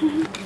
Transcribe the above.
Mm-hmm.